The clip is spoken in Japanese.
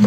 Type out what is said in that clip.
you